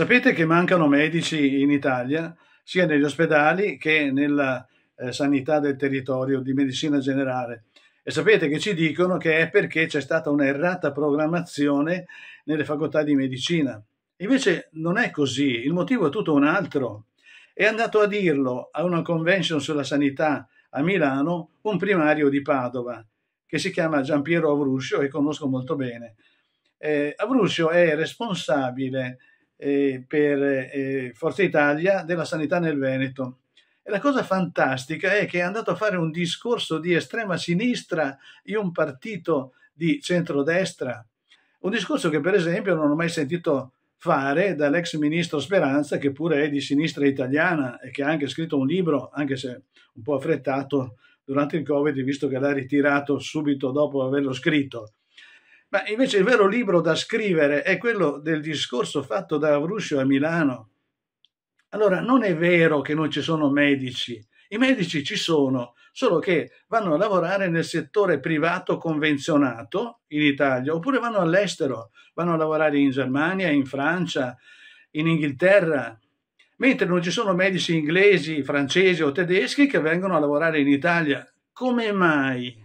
Sapete che mancano medici in Italia, sia negli ospedali che nella eh, sanità del territorio di medicina generale. E sapete che ci dicono che è perché c'è stata un'errata programmazione nelle facoltà di medicina. Invece non è così, il motivo è tutto un altro. È andato a dirlo a una convention sulla sanità a Milano un primario di Padova, che si chiama Giampiero Avruscio e conosco molto bene. Eh, Avruscio è responsabile eh, per eh, Forza Italia della sanità nel Veneto. E la cosa fantastica è che è andato a fare un discorso di estrema sinistra in un partito di centrodestra, un discorso che per esempio non ho mai sentito fare dall'ex ministro Speranza, che pure è di sinistra italiana e che ha anche scritto un libro, anche se un po' affrettato durante il Covid, visto che l'ha ritirato subito dopo averlo scritto. Ma invece il vero libro da scrivere è quello del discorso fatto da Avruscio a Milano. Allora, non è vero che non ci sono medici. I medici ci sono, solo che vanno a lavorare nel settore privato convenzionato in Italia, oppure vanno all'estero, vanno a lavorare in Germania, in Francia, in Inghilterra, mentre non ci sono medici inglesi, francesi o tedeschi che vengono a lavorare in Italia. Come mai?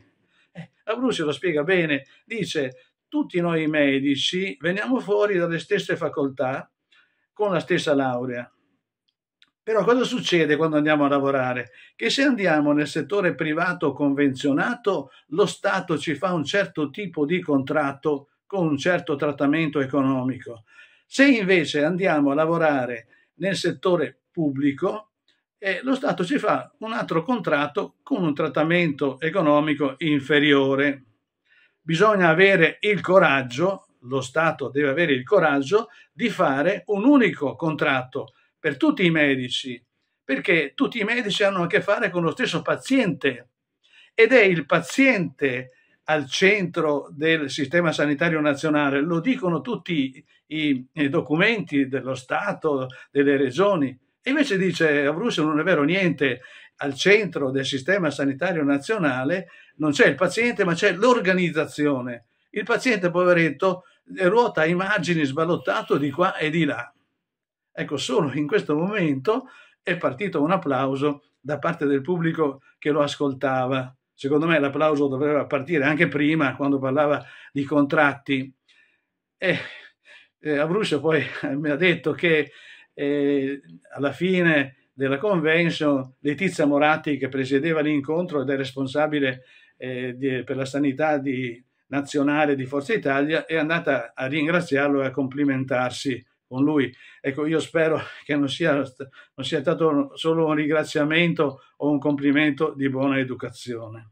Eh, Abruzio lo spiega bene, dice tutti noi medici veniamo fuori dalle stesse facoltà con la stessa laurea. Però cosa succede quando andiamo a lavorare? Che se andiamo nel settore privato convenzionato, lo Stato ci fa un certo tipo di contratto con un certo trattamento economico. Se invece andiamo a lavorare nel settore pubblico, eh, lo Stato ci fa un altro contratto con un trattamento economico inferiore bisogna avere il coraggio, lo Stato deve avere il coraggio di fare un unico contratto per tutti i medici, perché tutti i medici hanno a che fare con lo stesso paziente ed è il paziente al centro del sistema sanitario nazionale, lo dicono tutti i, documenti dello Stato, delle regioni. Invece dice Abruzzo non è vero niente, al centro del sistema sanitario nazionale non c'è il paziente, ma c'è l'organizzazione. Il paziente, poveretto, ruota a immagini sballottato di qua e di là. Ecco, solo in questo momento è partito un applauso da parte del pubblico che lo ascoltava. Secondo me l'applauso doveva partire anche prima, quando parlava di contratti. E eh, Abruzzo poi mi ha detto che eh, alla fine della convention, Letizia Moratti che presiedeva l'incontro ed è responsabile eh, di, per la sanità di, nazionale di Forza Italia, è andata a ringraziarlo e a complimentarsi con lui. Ecco, io spero che non sia, non sia stato solo un ringraziamento o un complimento di buona educazione.